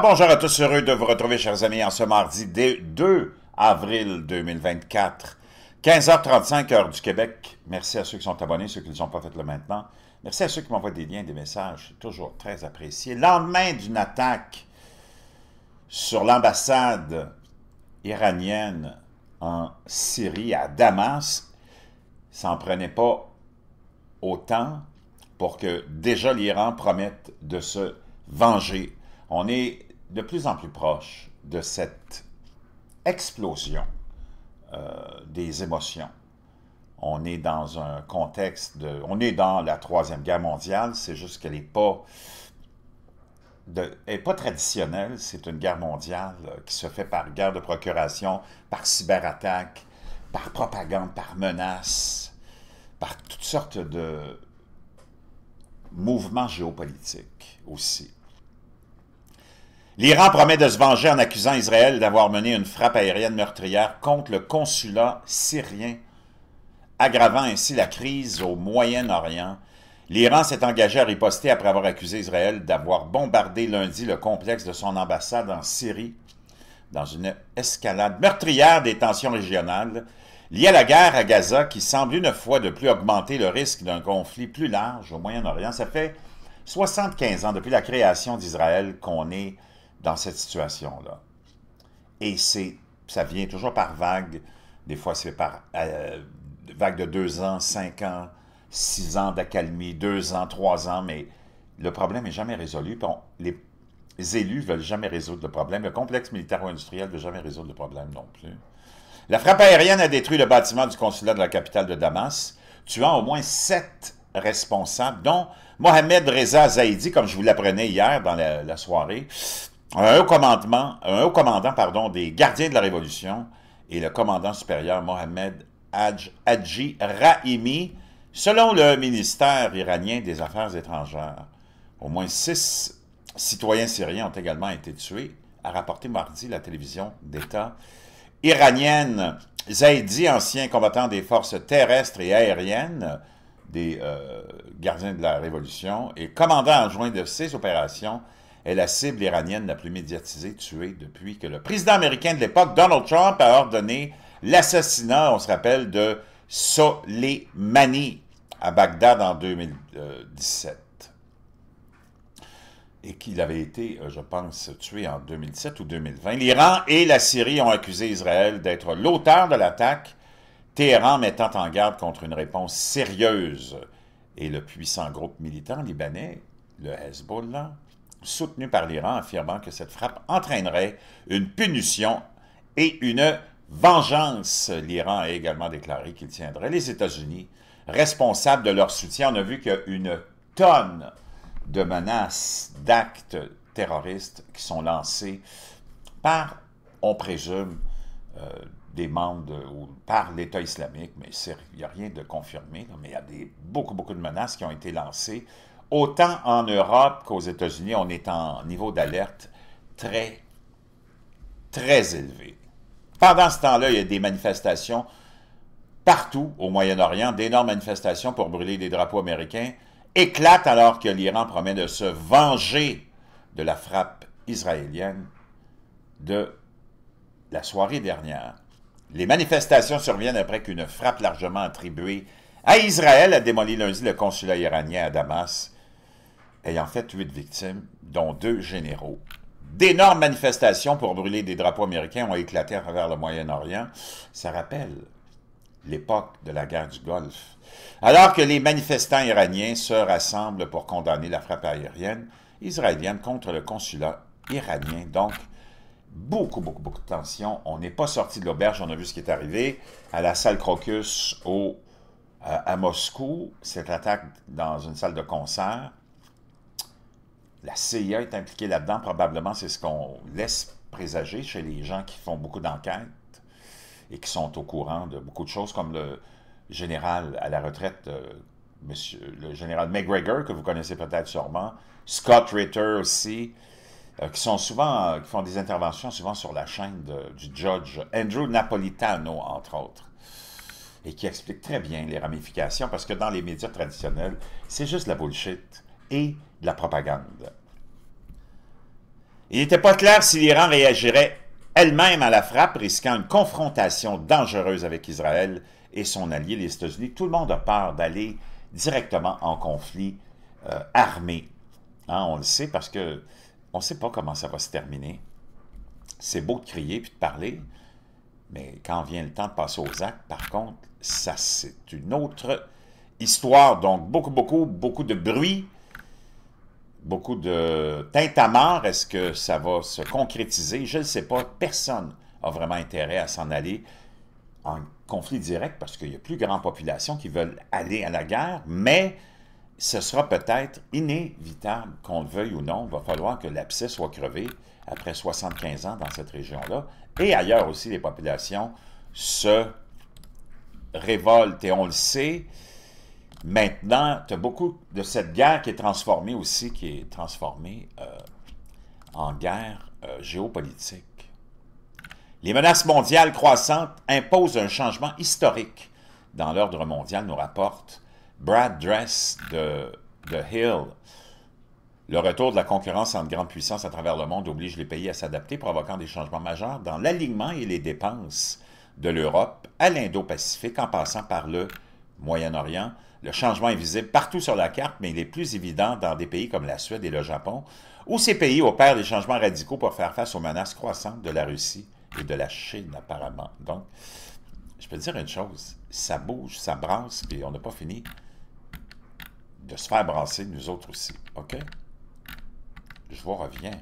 Bonjour à tous, heureux de vous retrouver, chers amis, en ce mardi 2 avril 2024, 15h35, heure du Québec. Merci à ceux qui sont abonnés, ceux qui ne sont pas fait le maintenant. Merci à ceux qui m'envoient des liens, des messages, toujours très apprécié. Lendemain d'une attaque sur l'ambassade iranienne en Syrie, à Damas, n'en prenait pas autant pour que déjà l'Iran promette de se venger on est de plus en plus proche de cette explosion euh, des émotions. On est dans un contexte de... On est dans la Troisième Guerre mondiale, c'est juste qu'elle n'est pas... pas traditionnelle, c'est une guerre mondiale euh, qui se fait par guerre de procuration, par cyberattaque, par propagande, par menace, par toutes sortes de mouvements géopolitiques aussi. L'Iran promet de se venger en accusant Israël d'avoir mené une frappe aérienne meurtrière contre le consulat syrien, aggravant ainsi la crise au Moyen-Orient. L'Iran s'est engagé à riposter après avoir accusé Israël d'avoir bombardé lundi le complexe de son ambassade en Syrie dans une escalade meurtrière des tensions régionales liées à la guerre à Gaza qui semble une fois de plus augmenter le risque d'un conflit plus large au Moyen-Orient. Ça fait 75 ans depuis la création d'Israël qu'on est dans cette situation-là. Et c'est, ça vient toujours par vague. Des fois, c'est par euh, vague de deux ans, cinq ans, six ans d'accalmie, deux ans, trois ans, mais le problème n'est jamais résolu. les, élus ne veulent jamais résoudre le problème. Le complexe militaro-industriel ne veut jamais résoudre le problème non plus. La frappe aérienne a détruit le bâtiment du consulat de la capitale de Damas, tuant au moins sept responsables, dont Mohamed Reza Zaidi, comme je vous l'apprenais hier dans la soirée, un haut, commandant des gardiens de la Révolution et le commandant supérieur Mohamed Hadji Rahimi, selon le ministère iranien des Affaires étrangères. Au moins six citoyens syriens ont également été tués, a rapporté mardi la télévision d'État iranienne. Zaidi, ancien combattant des forces terrestres et aériennes des euh, gardiens de la Révolution et commandant adjoint de ces opérations, est la cible iranienne la plus médiatisée tuée depuis que le président américain de l'époque, Donald Trump, a ordonné l'assassinat, on se rappelle, de Soleimani à Bagdad en 2017. Et qu'il avait été, euh, je pense, tué en 2017 ou 2020. L'Iran et la Syrie ont accusé Israël d'être l'auteur de l'attaque, Téhéran mettant en garde contre une réponse sérieuse. Et le puissant groupe militant libanais, le Hezbollah, soutenu par l'Iran, affirmant que cette frappe entraînerait une punition et une vengeance. L'Iran a également déclaré qu'il tiendrait les États-Unis responsables de leur soutien. On a vu qu'une tonne de menaces, d'actes terroristes qui sont lancés par, on présume, euh, des membres ou par l'État islamique, mais il n'y a rien de confirmé, mais il y a beaucoup, beaucoup de menaces qui ont été lancées autant en Europe qu'aux États-Unis, on est en niveau d'alerte très, très élevé. Pendant ce temps-là, il y a des manifestations partout au Moyen-Orient, d'énormes manifestations pour brûler des drapeaux américains, éclatent alors que l'Iran promet de se venger de la frappe israélienne de la soirée dernière. Les manifestations surviennent après qu'une frappe largement attribuée à Israël a démoli lundi le consulat iranien à Damas, ayant fait huit victimes, dont deux généraux. D'énormes manifestations pour brûler des drapeaux américains ont éclaté à travers le Moyen-Orient. Ça rappelle l'époque de la guerre du Golfe. Alors que les manifestants iraniens se rassemblent pour condamner la frappe aérienne israélienne contre le consulat iranien. Donc, beaucoup, beaucoup, beaucoup de tensions. On n'est pas sorti de l'auberge, on a vu ce qui est arrivé à la salle Crocus au, à, à Moscou, cette attaque dans une salle de concert. La CIA est impliquée là-dedans, probablement, c'est ce qu'on laisse présager chez les gens qui font beaucoup d'enquêtes et qui sont au courant de beaucoup de choses, comme le général à la retraite, euh, monsieur, le général McGregor, que vous connaissez peut-être sûrement, Scott Ritter aussi, euh, souvent, qui font des interventions souvent sur la chaîne du judge Andrew Napolitano, entre autres, et qui explique très bien les ramifications, parce que dans les médias traditionnels, c'est juste la bullshit et de la propagande. Il n'était pas clair si l'Iran réagirait elle-même à la frappe, risquant une confrontation dangereuse avec Israël et son allié, les États-Unis. Tout le monde a peur d'aller directement en conflit euh, armé. Hein, on le sait parce que on ne sait pas comment ça va se terminer. C'est beau de crier puis de parler, mais quand vient le temps de passer aux actes, par contre, ça c'est une autre histoire. Donc beaucoup, beaucoup, beaucoup de bruit, beaucoup de tintamarre. Est-ce que ça va se concrétiser? Je ne sais pas. Personne n'a vraiment intérêt à s'en aller en conflit direct parce qu'il y a plus grande population qui veulent aller à la guerre, mais ce sera peut-être inévitable, qu'on le veuille ou non, il va falloir que l'abcès soit crevé après 75 ans dans cette région-là. Et ailleurs aussi, les populations se révoltent. Et on le sait, maintenant, tu as beaucoup de cette guerre qui est transformée aussi, qui est transformée euh, en guerre euh, géopolitique. Les menaces mondiales croissantes imposent un changement historique dans l'ordre mondial, nous rapporte Brad Dress de, The Hill. Le retour de la concurrence entre grandes puissances à travers le monde oblige les pays à s'adapter, provoquant des changements majeurs dans l'alignement et les dépenses de l'Europe à l'Indo-Pacifique, en passant par le Moyen-Orient. Le changement est visible partout sur la carte, mais il est plus évident dans des pays comme la Suède et le Japon, où ces pays opèrent des changements radicaux pour faire face aux menaces croissantes de la Russie et de la Chine, apparemment. Donc, je peux dire une chose, ça bouge, ça brasse, puis on n'a pas fini de se faire brasser, nous autres aussi. OK? Je vous reviens.